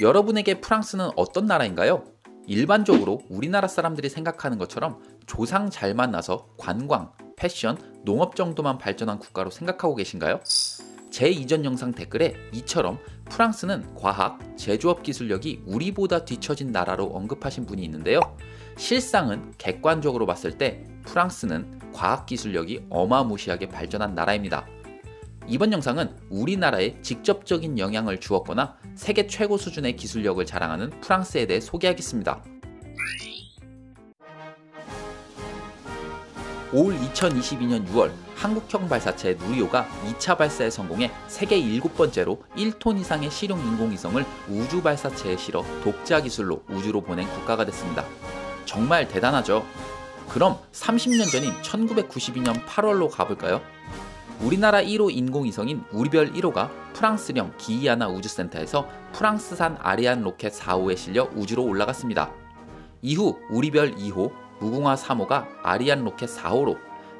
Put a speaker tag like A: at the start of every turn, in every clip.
A: 여러분에게 프랑스는 어떤 나라인가요? 일반적으로 우리나라 사람들이 생각하는 것처럼 조상 잘 만나서 관광, 패션, 농업 정도만 발전한 국가로 생각하고 계신가요? 제 이전 영상 댓글에 이처럼 프랑스는 과학, 제조업 기술력이 우리보다 뒤처진 나라로 언급하신 분이 있는데요. 실상은 객관적으로 봤을 때 프랑스는 과학 기술력이 어마무시하게 발전한 나라입니다. 이번 영상은 우리나라에 직접적인 영향을 주었거나 세계 최고 수준의 기술력을 자랑하는 프랑스에 대해 소개하겠습니다. 올 2022년 6월 한국형 발사체 누리호가 2차 발사에 성공해 세계 7번째로 1톤 이상의 실용 인공위성을 우주 발사체에 실어 독자 기술로 우주로 보낸 국가가 됐습니다. 정말 대단하죠? 그럼 30년 전인 1992년 8월로 가볼까요? 우리나라 1호 인공위성인 우리별 1호가 프랑스령 기아나 우주센터에서 프랑스산 아리안 로켓 4호에 실려 우주로 올라갔습니다. 이후 우리별 2호, 무궁화 3호가 아리안 로켓 4호로,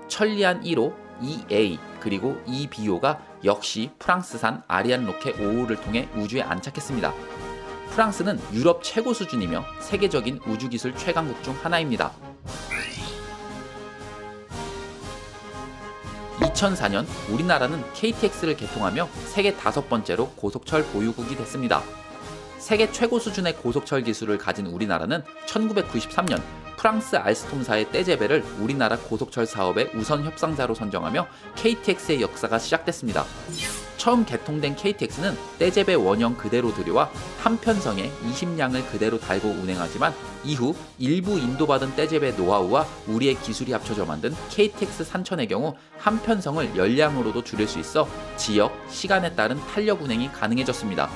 A: 천리안 1호, 2A 그리고 2B호가 역시 프랑스산 아리안 로켓 5호를 통해 우주에 안착했습니다. 프랑스는 유럽 최고 수준이며 세계적인 우주기술 최강국 중 하나입니다. 2004년 우리나라는 KTX를 개통하며 세계 다섯 번째로 고속철 보유국이 됐습니다. 세계 최고 수준의 고속철 기술을 가진 우리나라는 1993년 프랑스 알스톰사의 떼제베를 우리나라 고속철 사업의 우선 협상자로 선정하며 KTX의 역사가 시작됐습니다. 처음 개통된 KTX는 떼제베 원형 그대로 들여와 한 편성에 20량을 그대로 달고 운행하지만 이후 일부 인도받은 떼제베 노하우와 우리의 기술이 합쳐져 만든 KTX 산천의 경우 한 편성을 열량으로도 줄일 수 있어 지역, 시간에 따른 탄력 운행이 가능해졌습니다.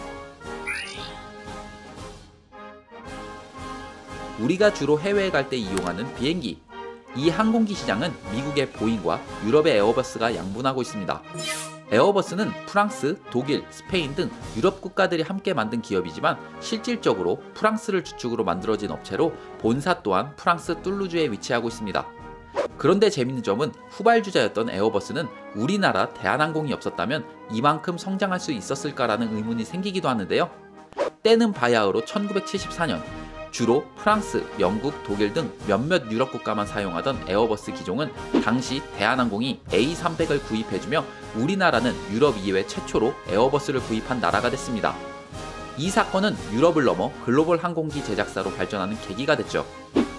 A: 우리가 주로 해외에 갈 때 이용하는 비행기. 이 항공기 시장은 미국의 보잉과 유럽의 에어버스가 양분하고 있습니다. 에어버스는 프랑스, 독일, 스페인 등 유럽 국가들이 함께 만든 기업이지만 실질적으로 프랑스를 주축으로 만들어진 업체로 본사 또한 프랑스 툴루즈에 위치하고 있습니다. 그런데 재밌는 점은 후발주자였던 에어버스는 우리나라 대한항공이 없었다면 이만큼 성장할 수 있었을까라는 의문이 생기기도 하는데요. 때는 바야흐로 1974년 주로 프랑스, 영국, 독일 등 몇몇 유럽 국가만 사용하던 에어버스 기종은 당시 대한항공이 A300을 구입해주며 우리나라는 유럽 이외 최초로 에어버스를 구입한 나라가 됐습니다. 이 사건은 유럽을 넘어 글로벌 항공기 제작사로 발전하는 계기가 됐죠.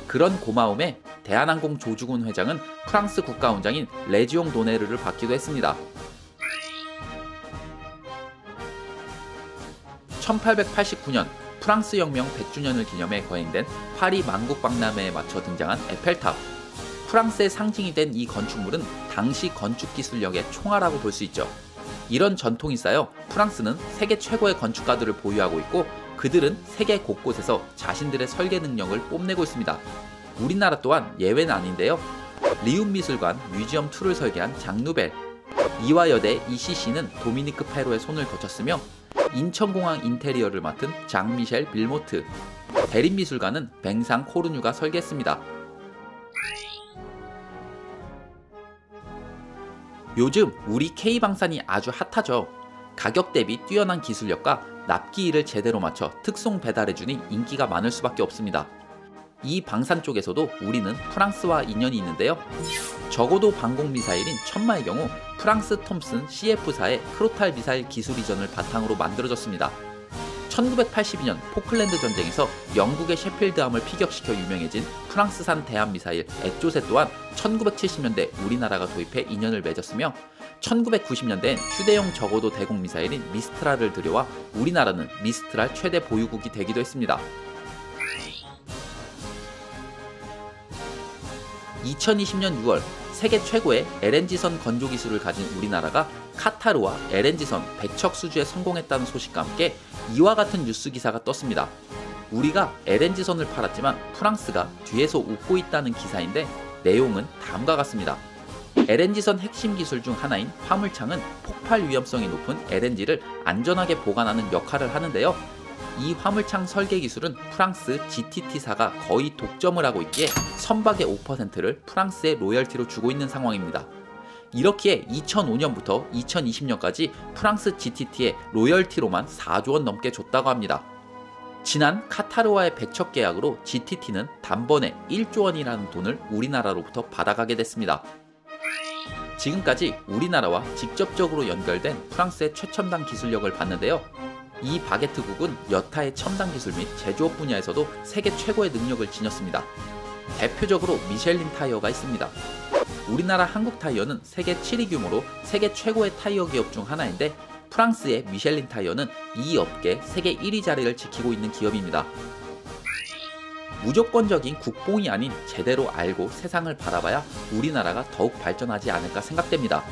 A: 그런 고마움에 대한항공 조주군 회장은 프랑스 국가원장인 레지옹 도네르를 받기도 했습니다. 1889년 프랑스 혁명 100주년을 기념해 거행된 파리 만국 박람회에 맞춰 등장한 에펠탑. 프랑스의 상징이 된 이 건축물은 당시 건축 기술력의 총화라고 볼 수 있죠. 이런 전통이 쌓여 프랑스는 세계 최고의 건축가들을 보유하고 있고 그들은 세계 곳곳에서 자신들의 설계 능력을 뽐내고 있습니다. 우리나라 또한 예외는 아닌데요. 리움 미술관 뮤지엄 2를 설계한 장누벨, 이화여대 ECC는 도미니크 페로의 손을 거쳤으며 인천공항 인테리어를 맡은 장미셸 빌모트, 대림미술관은 뱅상 코르뉴가 설계했습니다. 요즘 우리 K방산이 아주 핫하죠. 가격 대비 뛰어난 기술력과 납기일을 제대로 맞춰 특송 배달해주니 인기가 많을 수밖에 없습니다. 이 방산 쪽에서도 우리는 프랑스와 인연이 있는데요. 적어도 방공 미사일인 천마의 경우 프랑스 톰슨 CF사의 크로탈 미사일 기술 이전을 바탕으로 만들어졌습니다. 1982년 포클랜드 전쟁에서 영국의 셰필드함을 피격시켜 유명해진 프랑스산 대함미사일 에조세 또한 1970년대 우리나라가 도입해 인연을 맺었으며 1990년대엔 휴대용 적어도 대공 미사일인 미스트랄을 들여와 우리나라는 미스트랄 최대 보유국이 되기도 했습니다. 2020년 6월 세계 최고의 LNG선 건조 기술을 가진 우리나라가 카타르와 LNG선 배척 수주에 성공했다는 소식과 함께 이와 같은 뉴스 기사가 떴습니다. 우리가 LNG선을 팔았지만 프랑스가 뒤에서 웃고 있다는 기사인데 내용은 다음과 같습니다. LNG선 핵심 기술 중 하나인 화물창은 폭발 위험성이 높은 LNG를 안전하게 보관하는 역할을 하는데요. 이 화물창 설계 기술은 프랑스 GTT사가 거의 독점을 하고 있기에 선박의 5%를 프랑스의 로열티로 주고 있는 상황입니다. 이렇기에 2005년부터 2020년까지 프랑스 GTT에 로열티로만 4조 원 넘게 줬다고 합니다. 지난 카타르와의 백척 계약으로 GTT는 단번에 1조 원이라는 돈을 우리나라로부터 받아가게 됐습니다. 지금까지 우리나라와 직접적으로 연결된 프랑스의 최첨단 기술력을 봤는데요. 이 바게트 국은 여타의 첨단 기술 및 제조업 분야에서도 세계 최고의 능력을 지녔습니다. 대표적으로 미셸린 타이어가 있습니다. 우리나라 한국 타이어는 세계 7위 규모로 세계 최고의 타이어 기업 중 하나인데 프랑스의 미셸린 타이어는 이 업계 세계 1위 자리를 지키고 있는 기업입니다. 무조건적인 국뽕이 아닌 제대로 알고 세상을 바라봐야 우리나라가 더욱 발전하지 않을까 생각됩니다.